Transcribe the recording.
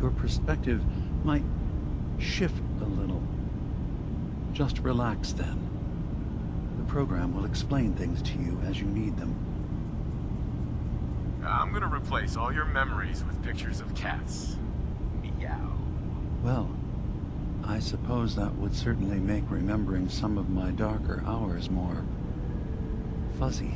your perspective might shift a little. Just relax then. The program will explain things to you as you need them. I'm gonna replace all your memories with pictures of cats. Meow. Well, I suppose that would certainly make remembering some of my darker hours more fuzzy.